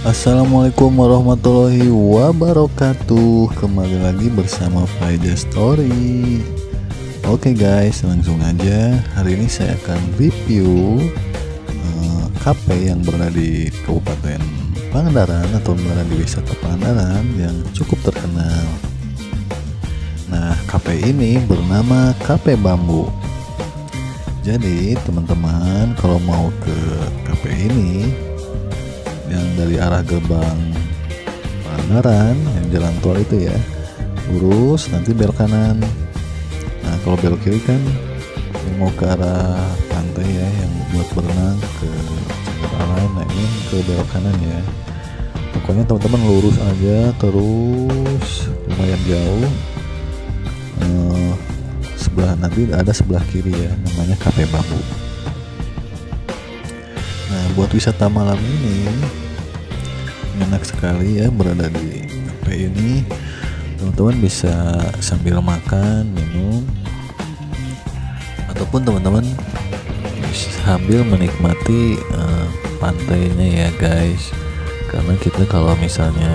Assalamualaikum warahmatullahi wabarakatuh. Kembali lagi bersama Friday Story. Oke guys langsung aja. Hari ini saya akan review uh, yang berada di Kabupaten Pangandaran Atau berada di wisata Pangandaran Yang cukup terkenal. Nah kafe ini bernama Kafe Bambu. Jadi teman-teman kalau mau ke kafe ini yang dari arah gerbang Pangandaran yang jalan tol itu ya. Lurus nanti belok kanan. Nah kalau belok kiri kan yang mau ke arah pantai ya yang buat berenang ke lain nah ini ke belok kanan ya. Pokoknya teman-teman lurus aja terus lumayan jauh. Uh, sebelah nanti ada sebelah kiri ya namanya kafe bambu nah buat wisata malam ini enak sekali ya berada di kafe ini. Teman-teman bisa sambil makan minum ataupun teman-teman sambil menikmati uh, pantainya ya guys. Karena kita kalau misalnya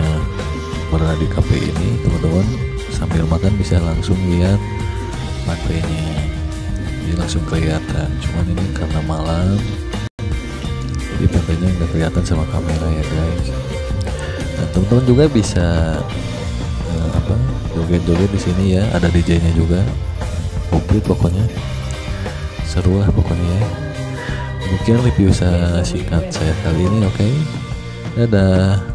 berada di kafe ini teman-teman sambil makan bisa langsung lihat pantainya. Jadi langsung kelihatan. Cuman ini karena malam jadi pantainya nggak kelihatan sama kamera ya guys. Nah teman-teman juga bisa eh, apa joget-joget di sini ya. Ada DJ-nya juga. Komplit pokoknya. Seru lah pokoknya ya. Mungkin review saya singkat saya kali ini oke? Okay? dadah